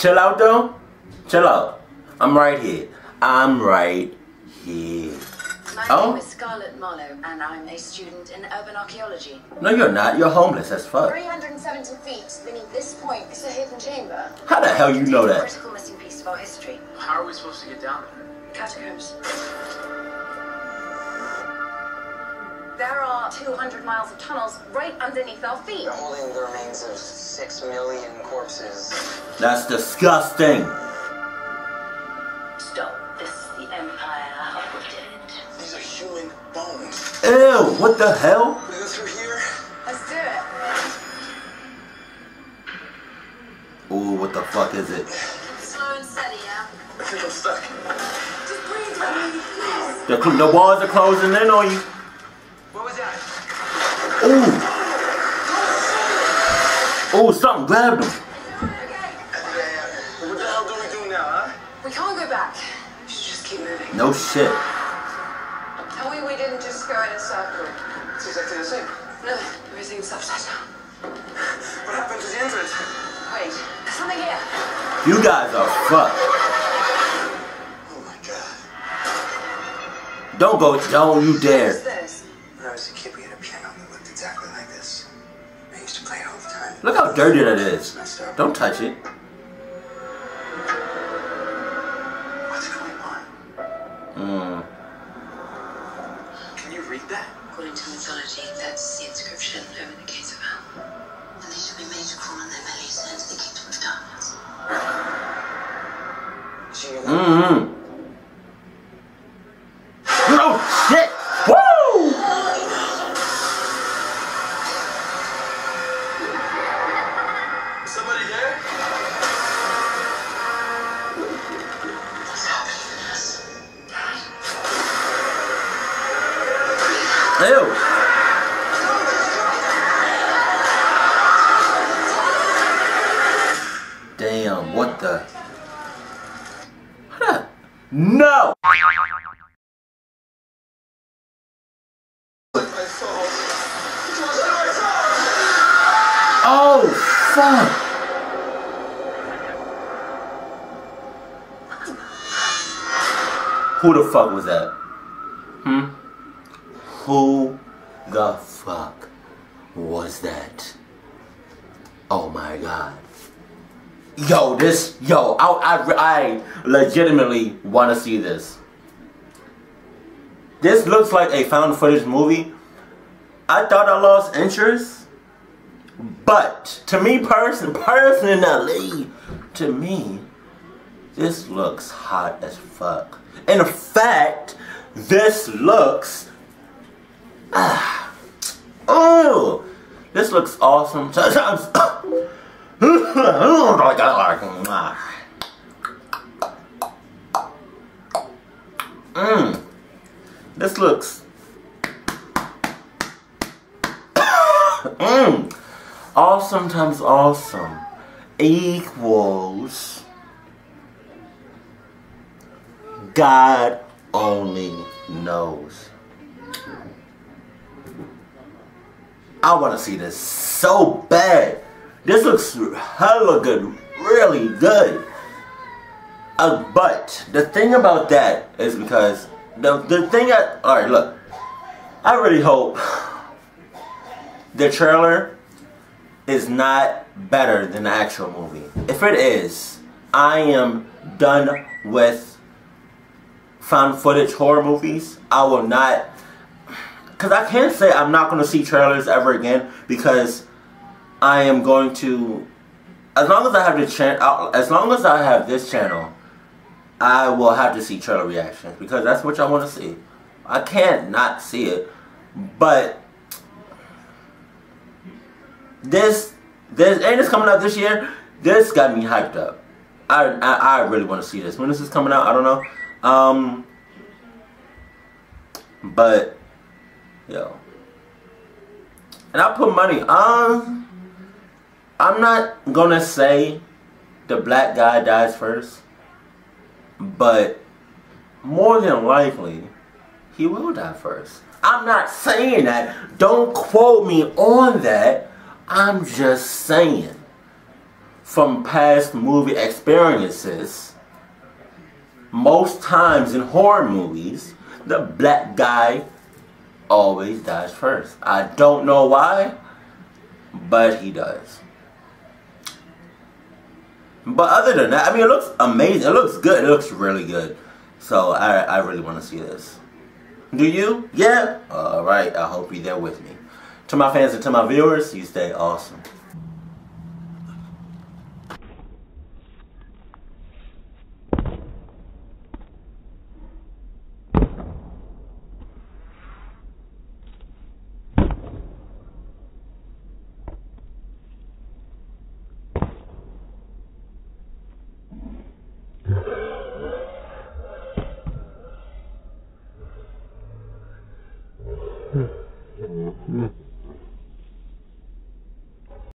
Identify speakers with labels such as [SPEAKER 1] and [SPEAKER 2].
[SPEAKER 1] Chill out though. Chill out. I'm right here. I'm right here.
[SPEAKER 2] My
[SPEAKER 1] Oh.
[SPEAKER 2] name is Scarlett Marlowe, and I'm a student in urban archaeology.
[SPEAKER 1] No, you're not. You're homeless as fuck.
[SPEAKER 2] 370 feet beneath this point is a hidden chamber.
[SPEAKER 1] How the hell you know
[SPEAKER 2] It's a
[SPEAKER 1] that?
[SPEAKER 2] critical missing piece of our history.
[SPEAKER 3] How are we supposed to get down there?
[SPEAKER 2] Catacombs. There are 200 miles of tunnels right underneath our feet.
[SPEAKER 4] They're holding the remains of six million corpses.
[SPEAKER 1] That's disgusting.
[SPEAKER 2] Stop. This is the Empire of the Dead.
[SPEAKER 4] These are human bones.
[SPEAKER 1] Ew, what the hell?
[SPEAKER 4] We go through here.
[SPEAKER 2] Let's do it.
[SPEAKER 1] Ooh, what the fuck is it?
[SPEAKER 2] Slow and steady, yeah?
[SPEAKER 4] I think I'm stuck.
[SPEAKER 2] Just breathe with please.
[SPEAKER 1] The, the walls are closing in on you.
[SPEAKER 4] What was that?
[SPEAKER 1] Ooh. Ooh, something grabbed him.
[SPEAKER 2] Okay.
[SPEAKER 4] What the hell do we do now, huh?
[SPEAKER 2] We can't go back. We should just keep moving.
[SPEAKER 1] No shit.
[SPEAKER 2] Tell me we didn't just go in a circle.
[SPEAKER 4] It's exactly the same.
[SPEAKER 2] No, everything's upside down.
[SPEAKER 4] What happened to the entrance?
[SPEAKER 2] Wait, there's something here.
[SPEAKER 1] You guys are fucked.
[SPEAKER 4] Oh my god.
[SPEAKER 1] Don't go, don't you dare. Look how dirty that is.
[SPEAKER 4] It's messed up.
[SPEAKER 1] Don't touch it.
[SPEAKER 4] What's going on?
[SPEAKER 1] Mm.
[SPEAKER 4] Can you read that?
[SPEAKER 2] According to mythology, that's the inscription over the gates of
[SPEAKER 1] Ew. Damn, what the? No! Oh, fuck! Who the fuck was that? Hmm? Who the fuck was that? Oh my god. Yo, this, yo, I, I, I legitimately want to see this. This looks like a found footage movie. I thought I lost interest. But to me person personally, to me, this looks hot as fuck. In fact, this looks ah. Oh this looks awesome. Sometimes mm, this looks mm, awesome times awesome. Equals God only knows. I want to see this so bad. This looks hella good, really good. Uh, but the thing about that is because the the thing that all right, look, I really hope the trailer is not better than the actual movie. If it is, I am done with found footage horror movies. I will not, because I can't say I'm not going to see trailers ever again because I am going to, as long as I have the channel, as long as I have this channel, I will have to see trailer reactions because that's what y'all want to see. I can't not see it, but this, this, and it's coming out this year. This got me hyped up. I, I, I really want to see this. When this is coming out, I don't know. Um, but, yo. And I put money, on. I'm not gonna say the black guy dies first, but more than likely, he will die first. I'm not saying that. Don't quote me on that. I'm just saying. from past movie experiences, most times in horror movies, the black guy always dies first. I don't know why, but he does. But other than that, I mean, it looks amazing. It looks good. It looks really good. So I, I really want to see this. Do you? Yeah? Alright, I hope you're there with me. To my fans and to my viewers, you stay awesome.